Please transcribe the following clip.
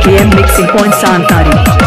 AKM Mixing Point Santari.